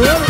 Brooklyn.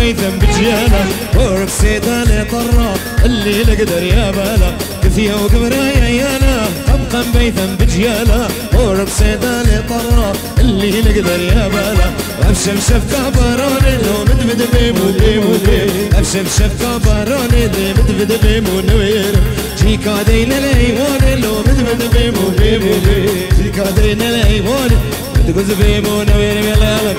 بيثم بجيانا. ورك سيداني طرا. اللي لقدر يا بالا. كثيا وقمرايا يانا. قم قم بيثم بجيانا ورك طرا. اللي لقدر يا بالا. أبشم شفكا باروني لو مدمد بيمو بيمو بيم أبشم شفكا باروني لو مدمد بيمو نوير. جيكا دين الايوان لو مدمد بيمو بيمو بيم جيكا دين الايوان تقول بيمو نوير بلالك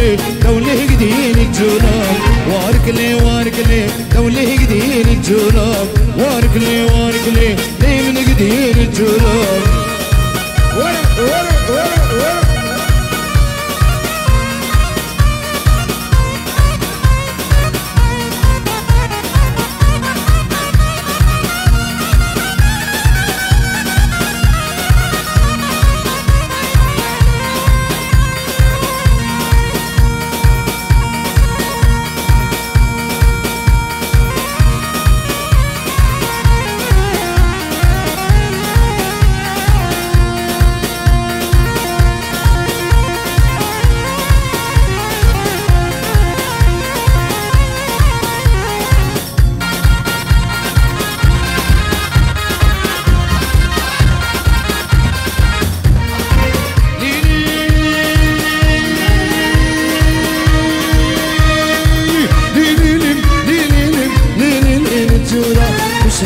واركلي دولي قدين الجولان واركلي واركلي دولي قدين الجولان واركلي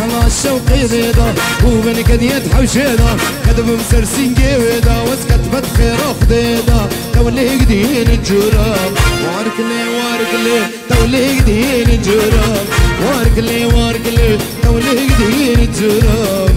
الشوق يزيدا ومن قد يدحو شيدا. كذب مسرسين قيودا وسكت بدخير خديدا تولي قدين الجرام وارك لي وارك لي تولي قدين الجرام وارك لي وارك لي تولي قدين الجرام